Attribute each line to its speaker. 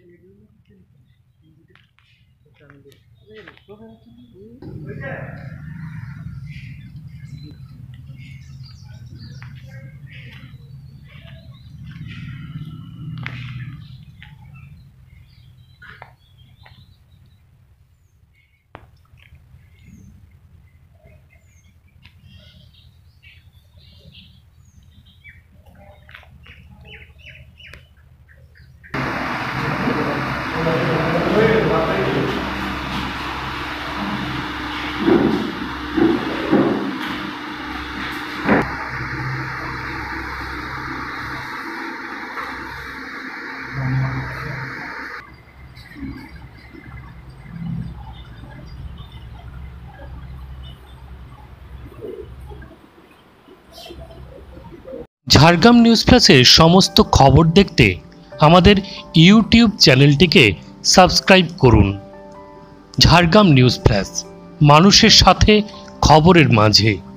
Speaker 1: Thank you. Jhargram news প্লাসের সমস্ত খবর দেখতে আমাদের ইউটিউব চ্যানেলটিকে সাবস্ক্রাইব করুন। ঝাড়গ্রাম নিউজ ফ্ল্যাশ মানুষের সাথে খবরের মাঝে।